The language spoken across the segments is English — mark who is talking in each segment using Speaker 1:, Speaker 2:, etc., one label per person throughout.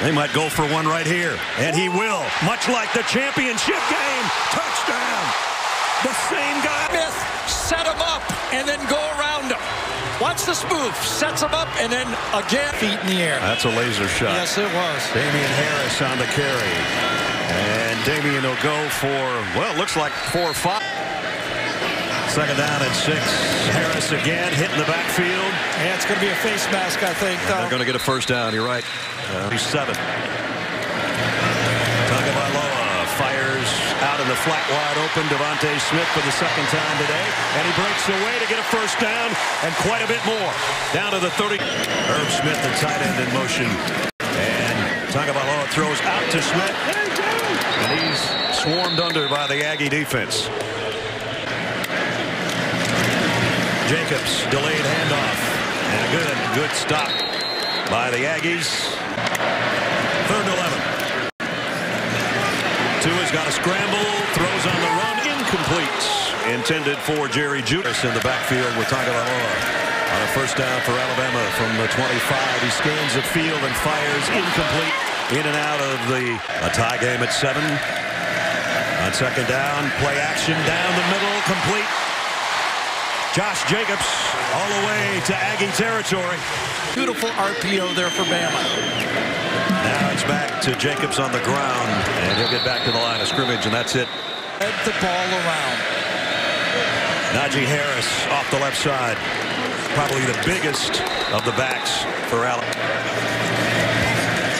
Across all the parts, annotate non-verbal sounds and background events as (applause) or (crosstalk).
Speaker 1: They might go for one right here. And he will. Much like the championship game. Touchdown. The same guy.
Speaker 2: Smith set him up and then go around him. Watch this move. Sets him up and then again feet in the air.
Speaker 1: That's a laser shot.
Speaker 2: Yes, it was.
Speaker 1: Damien Harris on the carry. And Damien will go for, well, it looks like four or five. Second down and six. Harris again hitting the backfield.
Speaker 2: Yeah, it's going to be a face mask, I think.
Speaker 1: They're going to get a first down. You're right. Uh, seven. Tagovailoa fires out in the flat wide open. DeVonta Smith for the second time today. And he breaks away to get a first down and quite a bit more. Down to the 30. Irv Smith, the tight end in motion. And Tagovailoa throws out to Smith. And he's swarmed under by the Aggie defense. Jacobs delayed handoff. And a good, good stop by the Aggies. Third and 11. Tua's got a scramble, throws on the run, incomplete. Intended for Jerry Jeudy in the backfield with Tagovailoa. On a first down for Alabama from the 25. He scans the field and fires incomplete. In and out of the a tie game at seven. On second down, play action down the middle, complete. Josh Jacobs all the way to Aggie territory.
Speaker 2: Beautiful RPO there for Bama.
Speaker 1: Now it's back to Jacobs on the ground, and he'll get back to the line of scrimmage, and that's it.
Speaker 2: Head the ball around.
Speaker 1: Najee Harris off the left side. Probably the biggest of the backs for Allen.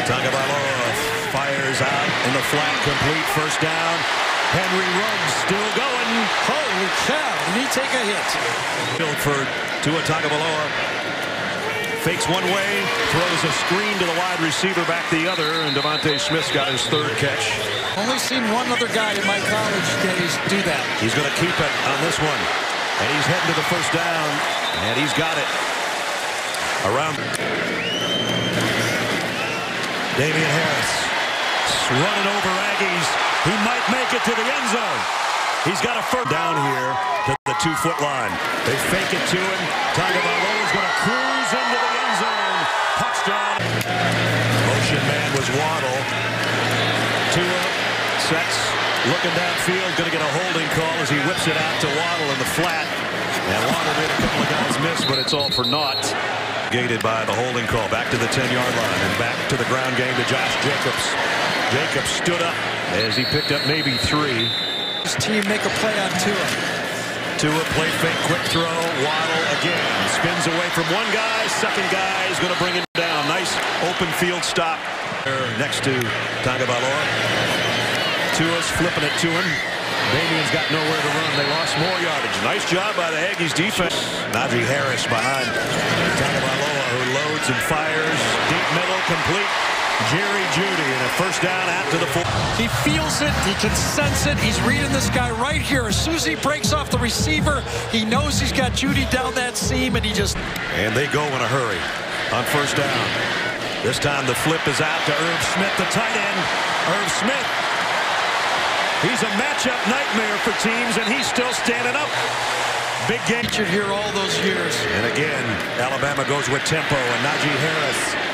Speaker 1: Tagovailoa fires out in the flat, complete first down. Henry Ruggs still going.
Speaker 2: Holy cow, did he take a hit?
Speaker 1: For Tua Tagovailoa. Fakes one way, throws a screen to the wide receiver back the other, and DeVonta Smith's got his third catch.
Speaker 2: Only seen one other guy in my college days do that.
Speaker 1: He's going to keep it on this one. And he's heading to the first down, and he's got it. Around. Damien Harris running over Aggies. He might make it to the end zone. He's got a first down here to the two-foot line. They fake it to him. Tagovailoa is going to cruise into the end zone. Touchdown. Motion man was Waddle. Tua sets, looking downfield, going to get a holding call as he whips it out to Waddle in the flat. And Waddle made a couple of guys miss, but it's all for naught. Gated by the holding call. Back to the 10-yard line and back to the ground game to Josh Jacobs. Jacobs stood up as he picked up maybe three.
Speaker 2: His team make a play on Tua.
Speaker 1: Tua play fake, quick throw. Waddle again spins away from one guy. Second guy is going to bring him down. Nice open field stop next to Tagovailoa. Tua's flipping it to him. Damien's got nowhere to run. They lost more yardage. Nice job by the Aggies defense. Najee Harris behind Tagovailoa who loads and fires. Deep middle, complete. Jerry Jeudy and a first down out to the four.
Speaker 2: He feels it. He can sense it. He's reading this guy right here. As soon as he breaks off the receiver, he knows he's got Jeudy down that seam, and he just...
Speaker 1: And they go in a hurry on first down. This time the flip is out to Irv Smith, the tight end. Irv Smith. He's a matchup nightmare for teams, and he's still standing up. Big game.
Speaker 2: here all those years.
Speaker 1: And again, Alabama goes with tempo, and Najee Harris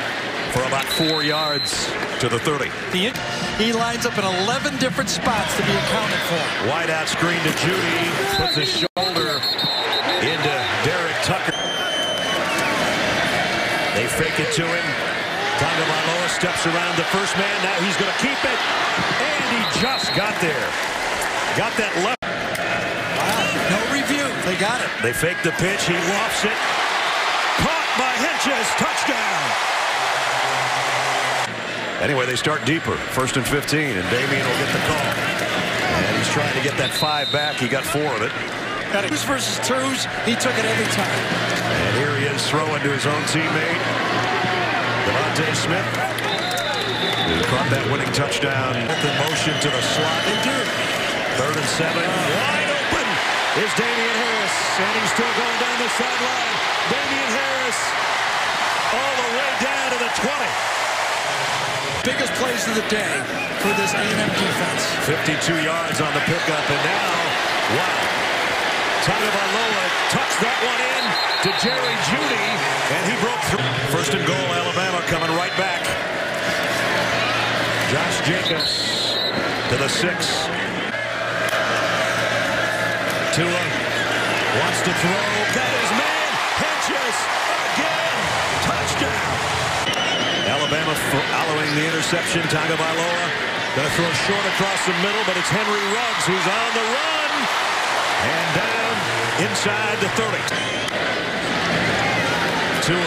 Speaker 1: for about four yards to the 30.
Speaker 2: He, he lines up in 11 different spots to be accounted for.
Speaker 1: Wide out screen to Jeudy. Puts his shoulder into Derek Tucker. They fake it to him. Tagovailoa steps around the first man. Now he's going to keep it. And he just got there. Got that left.
Speaker 2: Wow, no review. They got it.
Speaker 1: They fake the pitch. He lofts it. Caught by Hentges. Touchdown. Anyway, they start deeper. First and 15, and Damien will get the call. And he's trying to get that five back. He got four of it.
Speaker 2: Twos versus twos, he took it every time.
Speaker 1: And here he is throwing to his own teammate, DeVonta Smith, who caught that winning touchdown. The motion to the slot.
Speaker 2: They do.
Speaker 1: Third and seven. Wide open is Damien Harris. And he's still going down the sideline. Damien Harris all the way down to the 20
Speaker 2: biggest plays of the day for this A&M defense.
Speaker 1: 52 yards on the pickup, and now, wow. Tagovailoa tucks that one in to Jerry Jeudy, and he broke through. First and goal, Alabama coming right back. Josh Jacobs to the six. Tua wants to throw. Got his man. Hentges again. Touchdown. Following the interception. Tagovailoa going to throw short across the middle, but it's Henry Ruggs who's on the run. And down inside the 30. Tua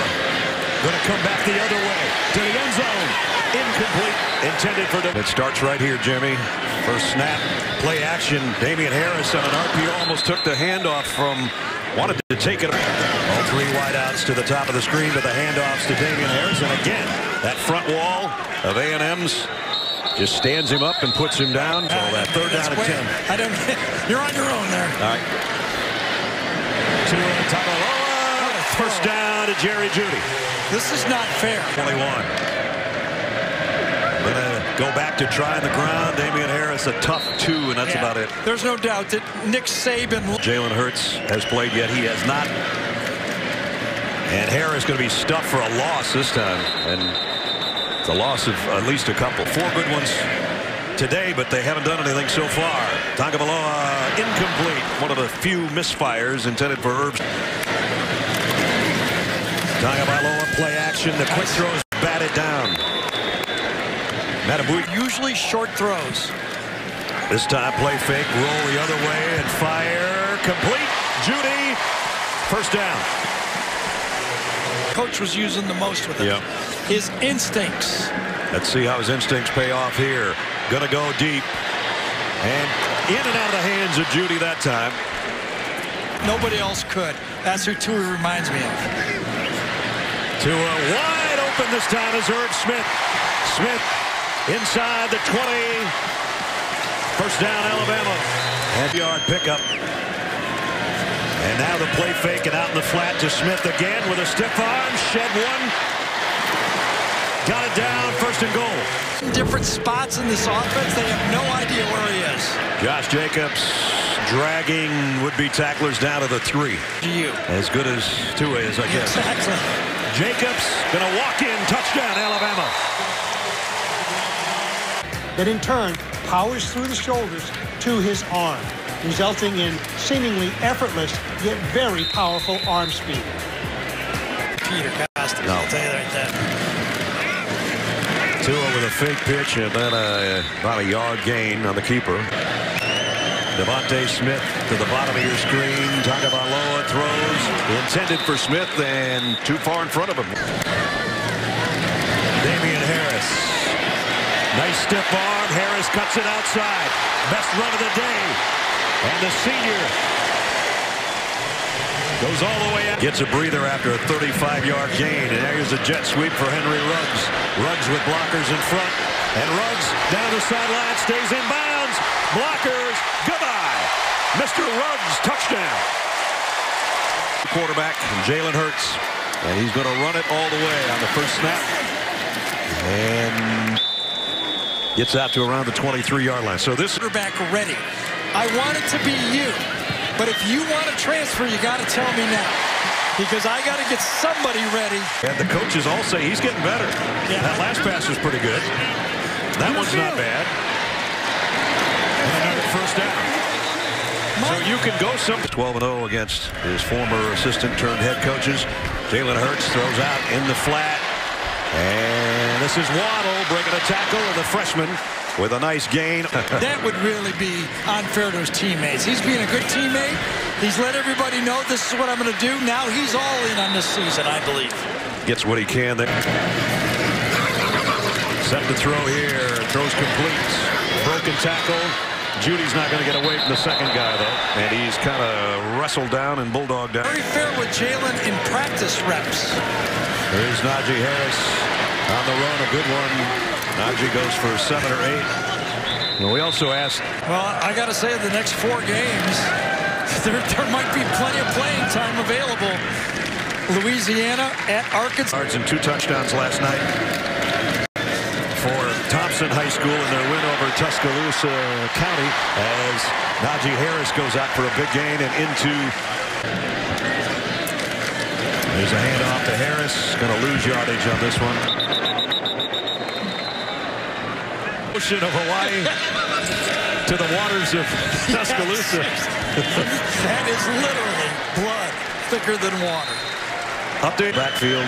Speaker 1: going to come back the other way to the end zone. Incomplete. Intended for. It starts right here, Jimmy. First snap. Play action. Damien Harris on an RPO almost took the handoff from... Wanted to take it. All three wideouts to the top of the screen to the handoffs to Damien Harris. And again, that front wall of A&M's just stands him up and puts him down. So that third down and 10.
Speaker 2: I don't, (laughs) you're on your own there.
Speaker 1: All right. To Tagovailoa. First down to Jerry Jeudy.
Speaker 2: This is not fair.
Speaker 1: 21. Gonna go back to trying the ground. Damien Harris, a tough two, and that's
Speaker 2: Yeah.
Speaker 1: about it.
Speaker 2: There's no doubt that Nick Saban
Speaker 1: Jalen Hurts has played yet. He has not. And Harris going to be stuffed for a loss this time. And a loss of at least a couple. Four good ones today, but they haven't done anything so far. Tagovailoa incomplete. One of the few misfires intended for Herbs. Tagovailoa play action. The quick throw is batted down. Matabui
Speaker 2: usually short throws.
Speaker 1: This time play fake, roll the other way, and fire complete. Jeudy, first down.
Speaker 2: Coach was using the most with it.
Speaker 1: Yep.
Speaker 2: His instincts.
Speaker 1: Let's see how his instincts pay off here. Gonna go deep. And in and out of the hands of Jeudy that time.
Speaker 2: Nobody else could. That's who Tua reminds me of.
Speaker 1: To a wide open this time is Irv Smith. Smith inside the 20. First down, Alabama. And yard pickup. And now the play fake and out in the flat to Smith again with a stiff arm. Shed one. Got it down. First and goal.
Speaker 2: Different spots in this offense. They have no idea where he is.
Speaker 1: Josh Jacobs dragging would-be tacklers down to the three.
Speaker 2: You.
Speaker 1: As good as Tua is, I guess.
Speaker 2: Exactly.
Speaker 1: Jacobs gonna walk in. Touchdown, Alabama.
Speaker 3: that in turn powers through the shoulders to his arm, resulting in seemingly effortless yet very powerful arm speed.
Speaker 2: Peter Costa.
Speaker 1: No.
Speaker 2: I'll tell you right there.
Speaker 1: Tua with a fake pitch and then a, about a yard gain on the keeper. DeVonta Smith to the bottom of your screen. Tagovailoa throws. Intended for Smith and too far in front of him. Damien Harris. Nice stiff arm. Harris cuts it outside. Best run of the day. And the senior goes all the way out. Gets a breather after a 35-yard gain. And there's a jet sweep for Henry Ruggs. Ruggs with blockers in front. And Ruggs down the sideline stays in bounds. Blockers. Goodbye. Mr. Ruggs touchdown. Quarterback Jalen Hurts. And he's going to run it all the way on the first snap. And gets out to around the 23-yard line. So this
Speaker 2: Quarterback ready. I want it to be you. But if you want to transfer, you got to tell me now. Because I got to get somebody ready.
Speaker 1: And the coaches all say he's getting better.
Speaker 2: Yeah.
Speaker 1: That last pass was pretty good. That one's not bad. And another first down. So you can go some 12 0 against his former assistant turned head coaches. Jalen Hurts throws out in the flat. And this is Waddle breaking a tackle and the freshman with a nice gain. (laughs)
Speaker 2: That would really be unfair to his teammates. He's being a good teammate. He's let everybody know this is what I'm going to do. Now he's all in on this season, I believe.
Speaker 1: Gets what he can there. Set to throw here. Throws complete. Broken tackle. Jeudy's not going to get away from the second guy, though. And he's kind of wrestled down and bulldogged down.
Speaker 2: Very fair with Jalen in practice reps.
Speaker 1: There's Najee Harris on the run. A good one. Najee goes for seven or eight. Well, we also asked
Speaker 2: Well, I got to say, the next four games, (laughs) there, there might be plenty of playing time available. Louisiana at Arkansas.
Speaker 1: yards and two touchdowns last night for Thompson High School in their win over Tuscaloosa County as Najee Harris goes out for a big gain and into there's a handoff to Harris going to lose yardage on this one ocean of Hawaii (laughs) to the waters of Tuscaloosa. (laughs)
Speaker 2: that is literally blood thicker than water.
Speaker 1: Update backfield.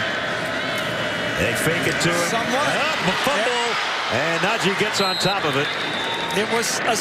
Speaker 1: They fake it to him.
Speaker 2: Somewhat.
Speaker 1: Up, a fumble. And Najee gets on top of it.
Speaker 2: It was a